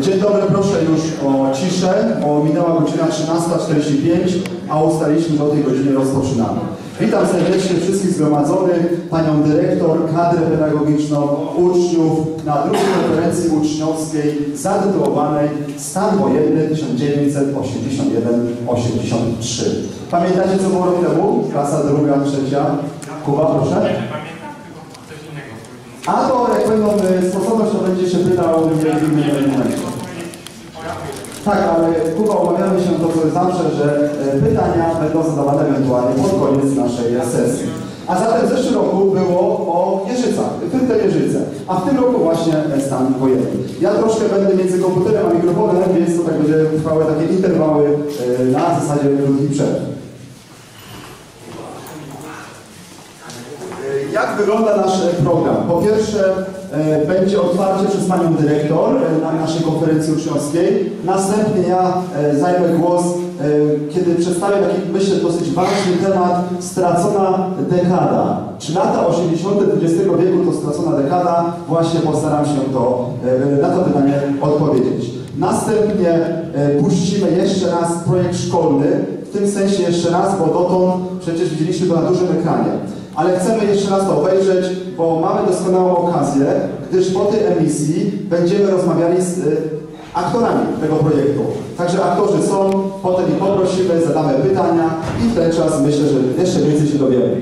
Dzień dobry, proszę już o ciszę, bo minęła godzina 13.45, a ustaliliśmy, że o tej godzinie rozpoczynamy. Witam serdecznie wszystkich zgromadzonych, panią dyrektor, kadrę pedagogiczną, uczniów na drugiej konferencji uczniowskiej zatytułowanej Stan wojenny 1981-83. Pamiętacie, co było rok temu? Klasa druga, trzecia. Kuba, proszę. A to jak będą y, sposobność, to będzie się pytał w innym momencie. Tak, ale Kuba, obawiamy się to, co zawsze, że e, pytania będą zadawane ewentualnie pod koniec naszej sesji. A zatem w zeszłym roku było o Jeżycach, Kryte Jeżyce, a w tym roku właśnie e, stan wojenny. Ja troszkę będę między komputerem a mikrofonem, więc to tak będzie trwały takie interwały e, na zasadzie krótkich przerw. Jak wygląda nasz program? Po pierwsze, e, będzie otwarcie przez Panią Dyrektor e, na naszej konferencji uczniowskiej. Następnie ja e, zajmę głos, kiedy przedstawię taki, myślę, dosyć ważny temat stracona dekada. Czy lata 80. XX wieku to stracona dekada? Właśnie postaram się to, na to pytanie odpowiedzieć. Następnie puścimy jeszcze raz projekt szkolny, w tym sensie jeszcze raz, bo dotąd przecież widzieliśmy to na dużym ekranie ale chcemy jeszcze raz to obejrzeć, bo mamy doskonałą okazję, gdyż po tej emisji będziemy rozmawiali z y, aktorami tego projektu. Także aktorzy są, potem ich poprosimy, zadamy pytania i w ten czas myślę, że jeszcze więcej się dowiemy.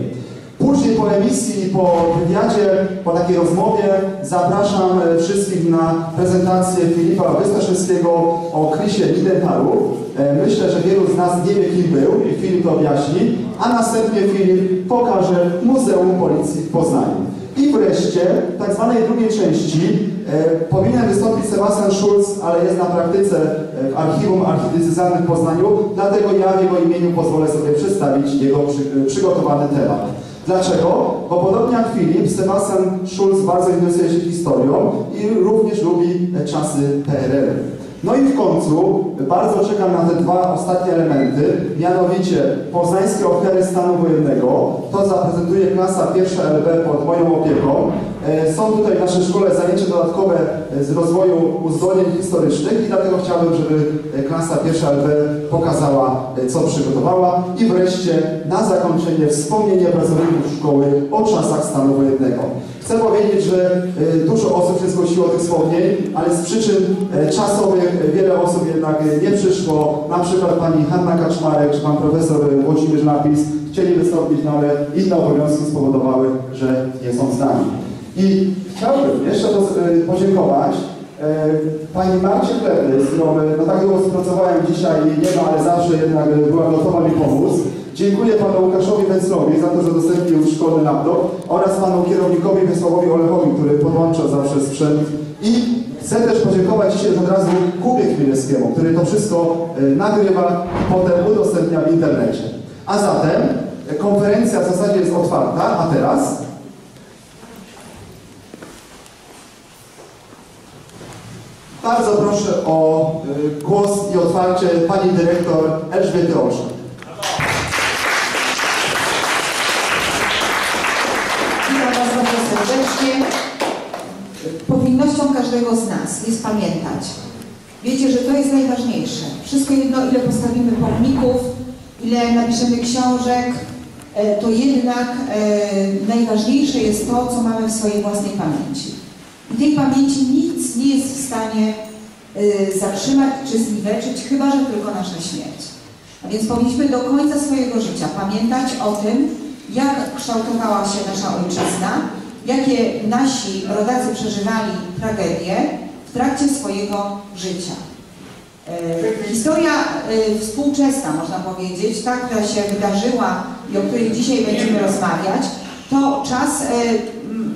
Później po emisji, po wywiadzie, po takiej rozmowie zapraszam y, wszystkich na prezentację Filipa Wystaszewskiego o Krysie Lidentaru. E, myślę, że wielu z nas nie wie, kim był i Filip to objaśni, a następnie Filip pokaże Muzeum Policji w Poznaniu. I wreszcie, w tak zwanej drugiej części, e, powinien wystąpić Sebastian Schulz, ale jest na praktyce e, w Archiwum Archidiecezjalnym w Poznaniu, dlatego ja w jego imieniu pozwolę sobie przedstawić jego przy, e, przygotowany temat. Dlaczego? Bo podobnie jak Filip, Sebastian Schulz bardzo interesuje się historią i również lubi czasy PRL. No i w końcu bardzo czekam na te dwa ostatnie elementy, mianowicie poznańskie ofiary stanu wojennego. To zaprezentuje klasa pierwsza LB pod moją opieką. E, są tutaj w naszej szkole zajęcia dodatkowe e, z rozwoju uzdolnień historycznych i dlatego chciałbym, żeby e, klasa pierwsza LB pokazała, co przygotowała. I wreszcie na zakończenie wspomnienie pracowników szkoły o czasach stanu wojennego. Chcę powiedzieć, że dużo osób się zgłosiło tych wspomnień, ale z przyczyn czasowych wiele osób jednak nie przyszło. Na przykład pani Hanna Kaczmarek czy pan profesor Włodzimierz Napis chcieli wystąpić, no ale inne obowiązki spowodowały, że nie są z nami. I chciałbym jeszcze podziękować e, Pani Marcie Klewny, z którą no tak długo współpracowałem dzisiaj nie ma, ale zawsze jednak była gotowa mi pomóc. Dziękuję Panu Łukaszowi Węclowi za to, że udostępnił szkolny laptop oraz Panu kierownikowi Wiesławowi Olechowi, który podłącza zawsze sprzęt. I chcę też podziękować dzisiaj od razu Kubie Chmielewskiemu, który to wszystko e, nagrywa i potem udostępnia w internecie. A zatem konferencja w zasadzie jest otwarta, a teraz Bardzo proszę o y, głos i otwarcie pani dyrektor Elżbiety Olsza. Witam Was serdecznie. Powinnością każdego z nas jest pamiętać. Wiecie, że to jest najważniejsze. Wszystko jedno, ile postawimy pomników, ile napiszemy książek, e, to jednak e, najważniejsze jest to, co mamy w swojej własnej pamięci. I tej pamięci nic nie jest w stanie y, zatrzymać czy zniweczyć, chyba że tylko nasza śmierć. A więc powinniśmy do końca swojego życia pamiętać o tym, jak kształtowała się nasza ojczyzna, jakie nasi rodacy przeżywali tragedie w trakcie swojego życia. E, historia e, współczesna, można powiedzieć, ta, która się wydarzyła i o której dzisiaj będziemy rozmawiać, to czas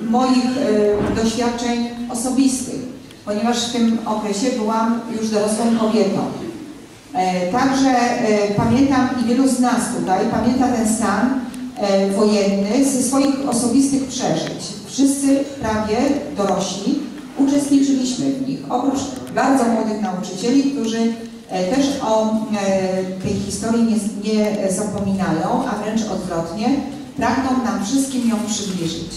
moich e, doświadczeń osobistych, ponieważ w tym okresie byłam już dorosłą kobietą. E, także e, pamiętam i wielu z nas tutaj pamięta ten stan wojenny ze swoich osobistych przeżyć. Wszyscy prawie dorośli uczestniczyliśmy w nich. Oprócz bardzo młodych nauczycieli, którzy też o tej historii nie, nie zapominają, a wręcz odwrotnie, pragną nam wszystkim ją przybliżyć.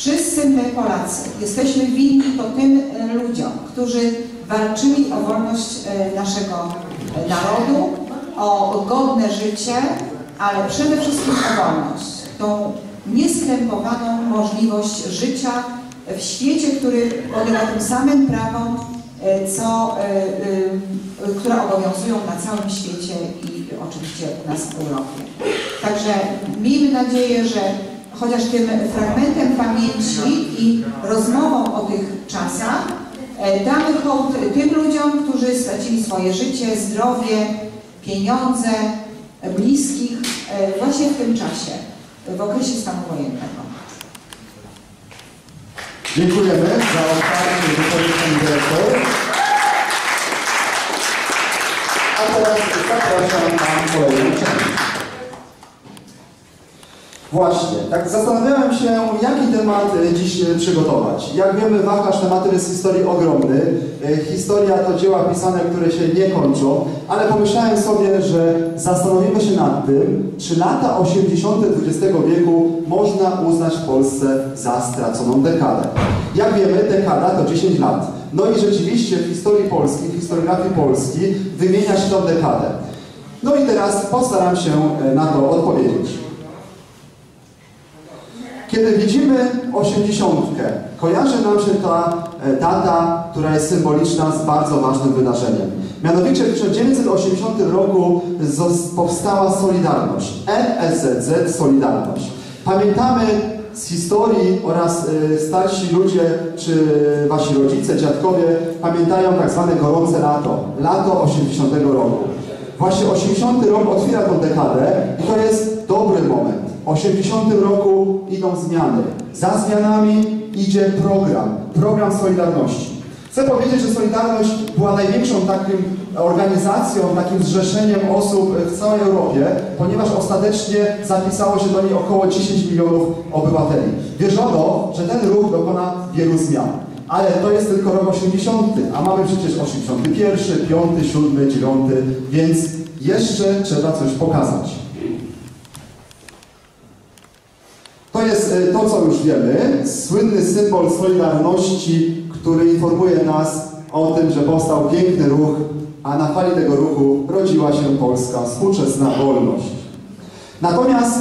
Wszyscy my Polacy jesteśmy winni to tym e, ludziom, którzy walczyli o wolność e, naszego e, narodu, o godne życie, ale przede wszystkim o wolność. Tą nieskrępowaną możliwość życia w świecie, który podlega tym samym prawom, co, które obowiązują na całym świecie i oczywiście u nas w Europie. Także miejmy nadzieję, że chociaż tym fragmentem pamięci i rozmową o tych czasach e, damy hołd tym ludziom, którzy stracili swoje życie, zdrowie, pieniądze, bliskich e, właśnie w tym czasie, w okresie stanu wojennego. Dziękujemy za otwarcie wypowiedzi pani dyrektor. A teraz zapraszam na kolejną część. Właśnie, tak zastanawiałem się, jaki temat dziś e, przygotować. Jak wiemy, wachlarz tematów jest historii ogromny. E, Historia to dzieła pisane, które się nie kończą, ale pomyślałem sobie, że zastanowimy się nad tym, czy lata 80. XX wieku można uznać w Polsce za straconą dekadę. Jak wiemy, dekada to 10 lat. No i rzeczywiście w historii Polski, w historiografii Polski wymienia się tą dekadę. No i teraz postaram się e, na to odpowiedzieć. Kiedy widzimy osiemdziesiątkę, kojarzy nam się ta e, data, która jest symboliczna z bardzo ważnym wydarzeniem. Mianowicie w 1980 roku powstała Solidarność, NSZZ Solidarność. Pamiętamy z historii oraz e, starsi ludzie, czy wasi rodzice, dziadkowie, pamiętają tak zwane gorące lato, lato 80 roku. Właśnie 80 rok otwiera tą dekadę i to jest dobry moment. W 80 roku idą zmiany. Za zmianami idzie program, program Solidarności. Chcę powiedzieć, że Solidarność była największą takim organizacją, takim zrzeszeniem osób w całej Europie, ponieważ ostatecznie zapisało się do niej około 10 milionów obywateli. Wierzono, że ten ruch dokona wielu zmian. Ale to jest tylko rok 80, a mamy przecież 81, 5, 7, 9, więc jeszcze trzeba coś pokazać. To jest e, to, co już wiemy, słynny symbol Solidarności, który informuje nas o tym, że powstał piękny ruch, a na fali tego ruchu rodziła się polska współczesna wolność. Natomiast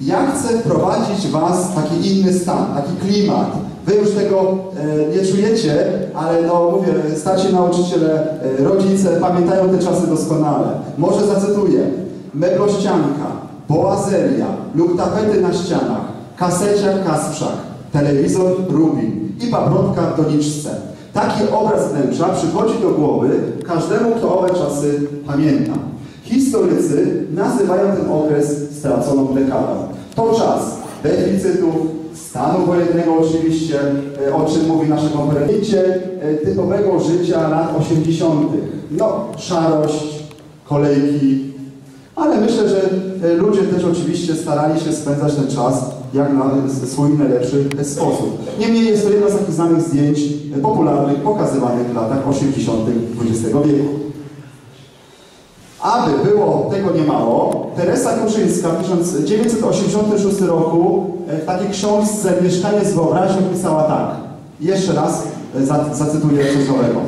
ja chcę wprowadzić Was w taki inny stan, taki klimat. Wy już tego e, nie czujecie, ale no mówię, starsi nauczyciele, e, rodzice pamiętają te czasy doskonale. Może zacytuję. Meblościanka, boazeria lub tapety na ścianach, kaseciak Kasprzak, telewizor Rubin i paprotka w doniczce. Taki obraz wnętrza przychodzi do głowy każdemu, kto owe czasy pamięta. Historycy nazywają ten okres straconą dekadą. To czas deficytów, stanu wojennego oczywiście, e, o czym mówi nasza konferencja, e, typowego życia lat 80. No, szarość, kolejki, ale myślę, że e, ludzie też oczywiście starali się spędzać ten czas jak na swój najlepszy sposób. Niemniej jest to jedno z takich znanych zdjęć popularnych, pokazywanych w latach 80. XX wieku. Aby było tego nie mało, Teresa Kuszyńska w 1986 roku e, w takiej książce Mieszkanie z wyobraźnią pisała tak. Jeszcze raz e, za- zacytuję coś nowego.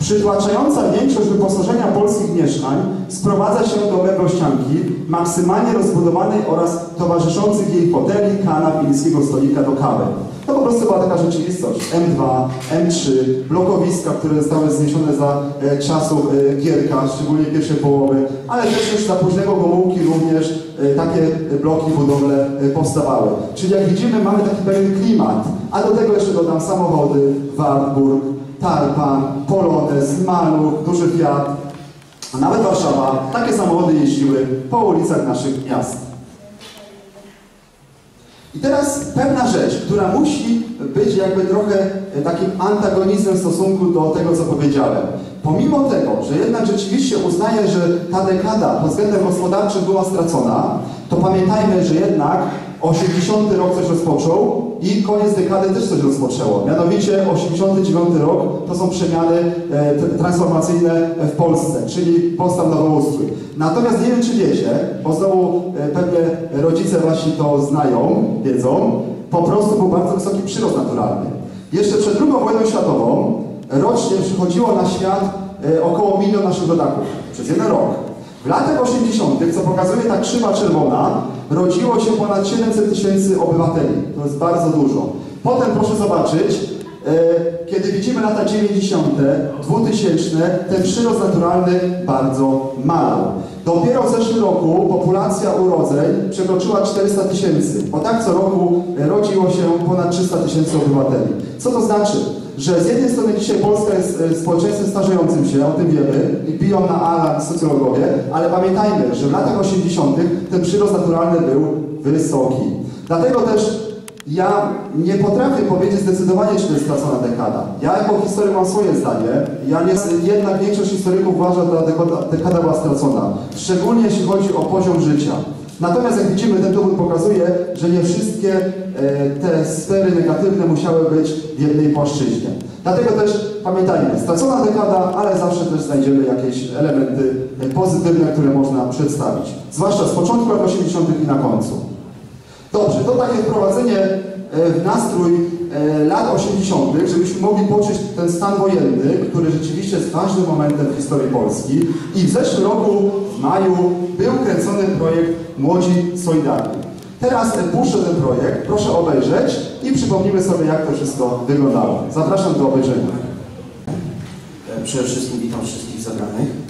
Przytłaczająca większość wyposażenia polskich mieszkań sprowadza się do meblościanki, maksymalnie rozbudowanej oraz towarzyszących jej foteli, kanap i niskiego stolika do kawy. To po prostu była taka rzeczywistość. M2, M3, blokowiska, które zostały zniesione za e, czasów e, Gierka, szczególnie pierwszej połowy, ale też już za późnego Gomułki również e, takie bloki budowle e, powstawały. Czyli jak widzimy mamy taki pewien klimat, a do tego jeszcze dodam samochody, Wartburg, Tarpan, Polonez, Maluch, Duży Fiat, a nawet Warszawa, takie samochody jeździły po ulicach naszych miast. I teraz pewna rzecz, która musi być jakby trochę e, takim antagonizmem w stosunku do tego, co powiedziałem. Pomimo tego, że jednak rzeczywiście uznaję, że ta dekada pod względem gospodarczym była stracona, to pamiętajmy, że jednak 80 rok coś rozpoczął i koniec dekady też coś rozpoczęło. Mianowicie 89 rok to są przemiany e, transformacyjne w Polsce, czyli powstał nowoustrój. Natomiast nie wiem, czy wiecie, bo znowu e, pewnie rodzice wasi to znają, wiedzą, po prostu był bardzo wysoki przyrost Jeszcze przed II wojną światową rocznie przychodziło na świat e, około milion naszych rodaków przez jeden rok. W latach 80., co pokazuje ta krzywa czerwona, rodziło się ponad 700 tysięcy obywateli. To jest bardzo dużo. Potem proszę zobaczyć, kiedy widzimy lata 90., 2000, ten przyrost naturalny bardzo malał. Dopiero w zeszłym roku populacja urodzeń przekroczyła 400 tysięcy, bo tak co roku e, rodziło się ponad 300 tysięcy obywateli. Co to znaczy? Że z jednej strony dzisiaj Polska jest e, społeczeństwem starzejącym się, o tym wiemy, i biją na alarm socjologowie, ale pamiętajmy, że w latach 80. ten przyrost naturalny był wysoki. Dlatego też ja nie potrafię powiedzieć zdecydowanie, czy to jest stracona dekada. Ja jako historyk mam swoje zdanie. Ja nie, jednak większość historyków uważa, że ta dekada, dekada była stracona. Szczególnie jeśli chodzi o poziom życia. Natomiast jak widzimy, ten dowód pokazuje, że nie wszystkie e, te sfery negatywne musiały być w jednej płaszczyźnie. Dlatego też pamiętajmy, stracona dekada, ale zawsze też znajdziemy jakieś elementy pozytywne, które można przedstawić. Zwłaszcza z początku lat 80. i na końcu. Dobrze, to takie wprowadzenie e, w nastrój e, lat 80., żebyśmy mogli poczuć ten stan wojenny, który rzeczywiście jest ważnym momentem w historii Polski. I w zeszłym roku, w maju, był kręcony projekt Młodzi Solidarni. Teraz puszczę ten projekt, proszę obejrzeć i przypomnimy sobie, jak to wszystko wyglądało. Zapraszam do obejrzenia. E, Przede wszystkim witam wszystkich zabranych.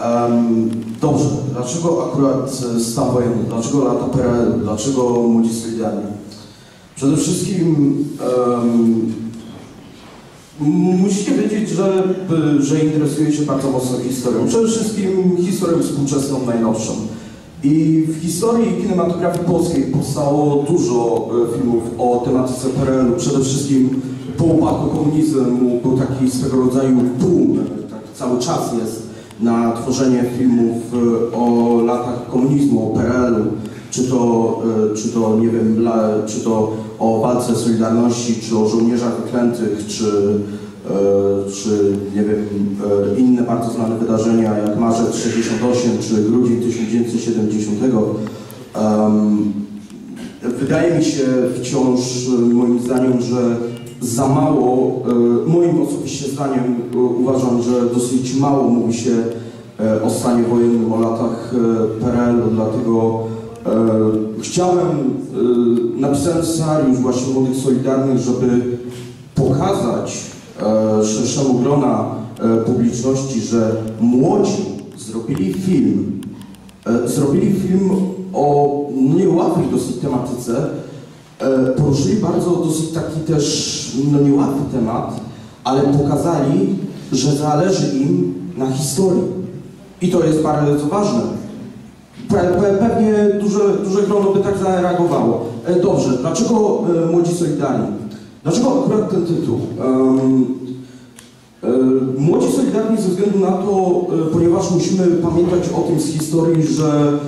Em, dobrze, dlaczego akurat e, stan wojenny? Dlaczego lata PRL? Dlaczego młodzi Solidarni? Przede wszystkim em, m- musicie wiedzieć, że, b- że interesuje się bardzo mocno historią. Przede wszystkim historią współczesną, najnowszą. I w historii kinematografii polskiej powstało dużo e, filmów o tematyce PRL-u. Przede wszystkim po upadku komunizmu był taki swego rodzaju boom, tak cały czas jest, na tworzenie filmów e, o latach komunizmu, o PRL-u, czy to, e, czy to nie wiem, czy to o walce Solidarności, czy o żołnierzach wyklętych, czy, e, czy nie wiem, inne bardzo znane wydarzenia jak Marzec 68 czy Grudzień 1970. Em, Wydaje mi się wciąż, moim zdaniem, że za mało, e, moim osobiście zdaniem e, uważam, że dosyć mało mówi się e, o stanie wojennym, o latach PRL-u, dlatego e, chciałem, napisałem scenariusz właśnie Młodych Solidarnych, żeby pokazać szerszemu grona publiczności, że młodzi zrobili film, zrobili film o no, niełatwej dosyć tematyce, poruszyli bardzo dosyć taki też no, niełatwy temat, ale pokazali, że zależy im na historii. I to jest bardzo ważne. Pe, pe, pewnie duże, duże grono by tak zareagowało. E, dobrze, dlaczego e, Młodzi Solidarni? Dlaczego akurat ten tytuł? E, Młodzi Solidarni ze względu na to, e, ponieważ musimy pamiętać o tym z historii, że, e, e,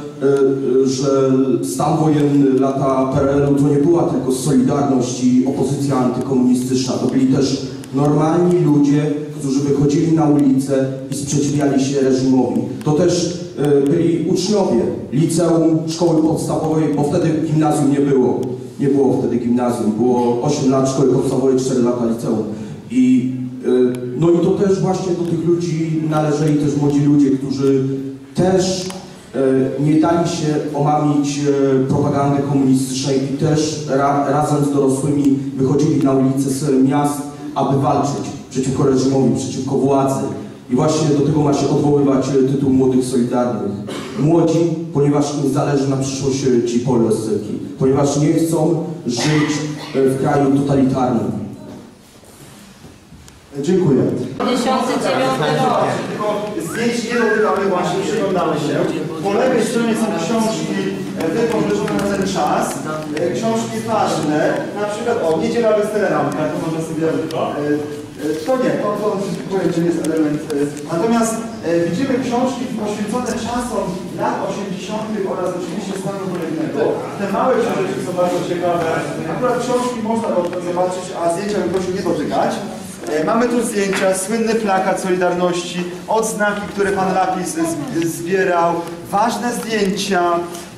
że stan wojenny, lata PRL-u to nie była tylko Solidarność i opozycja antykomunistyczna, to byli też normalni ludzie, którzy wychodzili na ulicę i sprzeciwiali się reżimowi. To też e, byli uczniowie liceum, szkoły podstawowej, bo wtedy gimnazjum nie było. Nie było wtedy gimnazjum, było 8 lat szkoły podstawowej, 4 lata liceum. I y, no i to też właśnie do tych ludzi należeli też młodzi ludzie, którzy też nie dali się omamić y, propagandy komunistycznej i też ra, razem z dorosłymi wychodzili na ulice z miast, aby walczyć przeciwko reżimowi, przeciwko władzy. I właśnie do tego ma się odwoływać y, tytuł Młodych Solidarnych. Młodzi, ponieważ im zależy na przyszłości Polski, ponieważ nie chcą żyć w kraju totalitarnym. Dziękuję. 2009 rok. Zdjęć nie dotykały właśnie, przyglądały się. Po lewej stronie są książki e, wypożyczone na ten czas, e, książki ważne, na przykład, o, Niedziela Westerlanka, to można sobie, e, to nie, to, to powiem, że jest element. Natomiast widzimy książki poświęcone czasom lat 80. oraz oczywiście stanu wojennego. Te małe książki są bardzo ciekawe. Akurat książki można zobaczyć, a zdjęcia bym prosił nie dotykać. E, Mamy tu zdjęcia, słynny plakat Solidarności, odznaki, które pan Lapis zbierał, ważne zdjęcia.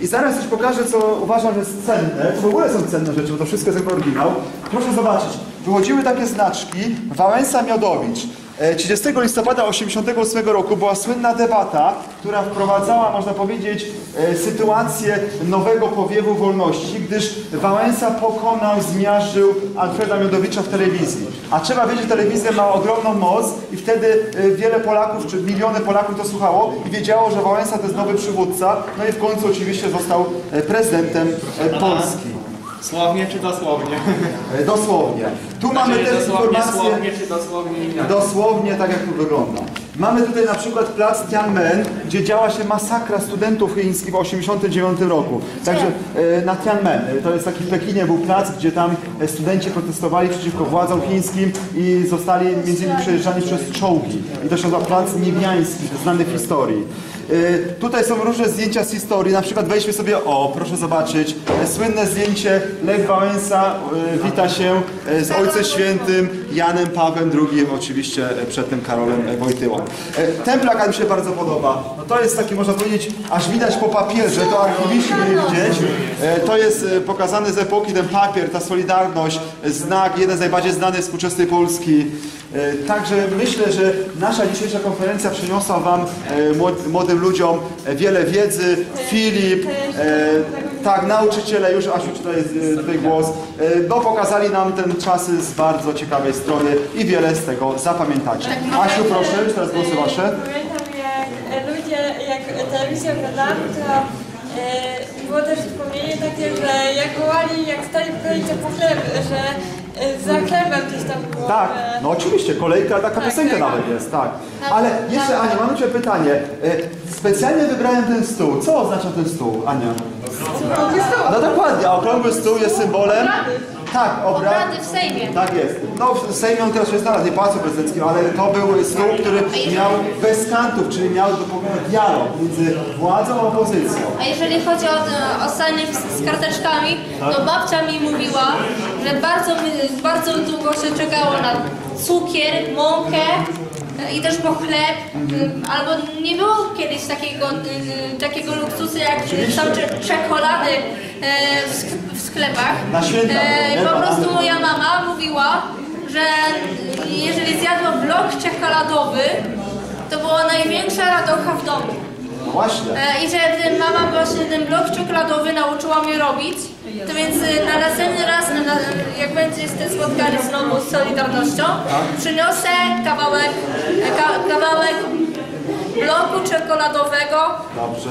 I zaraz coś pokażę, co uważam, że jest cenne. To w ogóle są cenne rzeczy, bo to wszystko jest oryginał. Proszę zobaczyć, wychodziły takie znaczki Wałęsa Miodowicz. E, 30 listopada 1988 roku była słynna debata, która wprowadzała, można powiedzieć, e, sytuację nowego powiewu wolności, gdyż Wałęsa pokonał, zmiażdżył Alfreda Miodowicza w telewizji. A trzeba wiedzieć, telewizja ma ogromną moc i wtedy e, wiele Polaków, czy miliony Polaków to słuchało i wiedziało, że Wałęsa to jest nowy przywódca. No i w końcu oczywiście został e, prezydentem e, Polski. Słownie czy dosłownie? E, Dosłownie. Tu mamy Znaczy, też informacje... słownie czy dosłownie? Dosłownie tak jak tu wygląda. Mamy tutaj na przykład plac Tiananmen, gdzie działa się masakra studentów chińskich w 1989 roku. Także e, na Tiananmen, e, to jest taki w Pekinie był plac, gdzie tam e, studenci protestowali przeciwko władzom chińskim i zostali między innymi przejeżdżani przez czołgi. I to się nazywa plac niebiański, znany w historii. E, Tutaj są różne zdjęcia z historii, na przykład wejdźmy sobie, o proszę zobaczyć, e, słynne zdjęcie Lech Wałęsa e, wita się e, z Ojcem Świętym Janem Pawłem II, oczywiście e, przed tym Karolem Wojtyłą. Ten plakat mi się bardzo podoba. No to jest taki, można powiedzieć, aż widać po papierze, to archiwiści mieli widzieć. To jest pokazany z epoki ten papier, ta solidarność, znak, jeden z najbardziej znanych współczesnej Polski. E, Także myślę, że nasza dzisiejsza konferencja przyniosła Wam, e, młod- młodym ludziom, e, wiele wiedzy. Filip, tak, nauczyciele, już Asiu tutaj jest tutaj głos, no pokazali nam ten czasy z bardzo ciekawej strony i wiele z tego zapamiętacie. Asiu, proszę, już teraz głosy Wasze. Pamiętam jak ludzie, jak telewizję oglądałam, to było też wspomnienie takie, że jak wołali, jak stali w kolejce po chleb, że za chlebem gdzieś tam było. Tak, że- no oczywiście, kolejka, taka Tak, piosenka tak. nawet jest, tak. Ale jeszcze Ania, mam do Ciebie pytanie. E, Specjalnie wybrałem ten stół. Co oznacza ten stół, Ania? No dokładnie, a okrągły stół jest symbolem... Tak, obrad. Obrady w Sejmie. Tak jest. No w Sejmie on teraz się znalazł, nie Pałacu Prezydenckim, ale to był stół, który miał bez kantów, czyli miał dialog między władzą a opozycją. A jeżeli chodzi o, o z, z karteczkami, to babcia mi mówiła, że bardzo, bardzo długo się czekało na cukier, mąkę i też po chleb, e, albo nie było kiedyś takiego, e, takiego luksusu jak tam cze- czekolady e, w, sk- w sklepach. Na święta, E, po prostu moja mama mówiła, że jeżeli zjadła blok czekoladowy, to była największa radocha w domu. Właśnie. E, I że mama właśnie ten blok czekoladowy nauczyła mnie robić. To więc e, na następny raz, jak będzie te spotkanie znowu z Solidarnością, przyniosę kawałek, e, ka, kawałek bloku czekoladowego. Dobrze.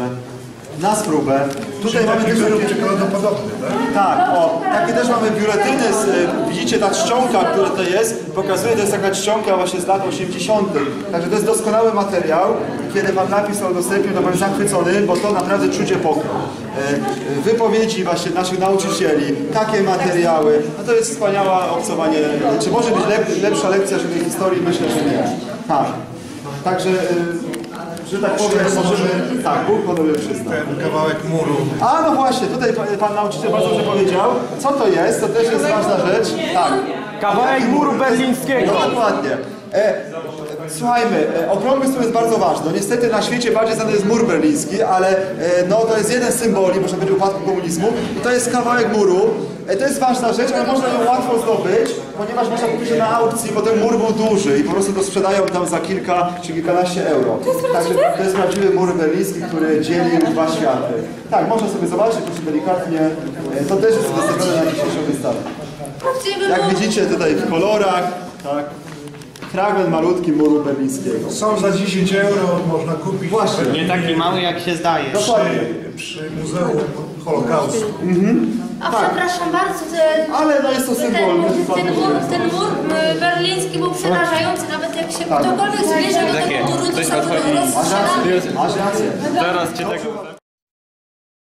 Na spróbę. Tutaj mamy też. Czekoladopodobny, tak? Tak, o, takie też mamy biuletyny, z, e, widzicie ta czcionka, która to jest, pokazuje, to jest taka czcionka właśnie z lat 80. Także to jest doskonały materiał. Kiedy Pan napis to udostępnił, to byłem zachwycony, bo to naprawdę czucie pokój. E, e, wypowiedzi właśnie naszych nauczycieli, takie materiały, no to jest wspaniałe obcowanie. Czy może być lep, lepsza lekcja żywej historii? Myślę, że nie. Tak. Także, e, że tak powiem, możemy, tak, Bóg panowie przyznał. Ten kawałek muru. A no właśnie, tutaj pan, pan nauczyciel bardzo dobrze powiedział. Co to jest? To też jest ważna rzecz. Tak. Kawałek muru berlińskiego. No dokładnie. E, słuchajmy, e, okrągły stół jest bardzo ważny. Niestety na świecie bardziej znany jest mur berliński, ale e, no, to jest jeden z symboli, można powiedzieć, upadku komunizmu. I to jest kawałek muru. E, to jest ważna rzecz, ale można ją łatwo zdobyć, ponieważ można kupić na aukcji, bo ten mur był duży i po prostu go sprzedają tam za kilka czy kilkanaście euro. Także to jest prawdziwy mur berliński, który dzielił dwa światy. Tak, można sobie zobaczyć, proszę delikatnie. E, to też jest wystawione na dzisiejszą wystawę. Prawdziwy Jak mur. widzicie tutaj w kolorach, tak, fragment malutki muru berlińskiego. Są za 10 euro, można kupić Właśnie. Nie taki mały jak się zdaje. Dokładnie. przy, przy Muzeum Holokaustu. A przepraszam bardzo, ten, Tak. Ale no jest to symbol. ten, ten, mur, ten mur berliński był przerażający, nawet jak się ktokolwiek zbliżył do tego muru, to rozstrzelany. rację, masz rację. Zaraz cię tego...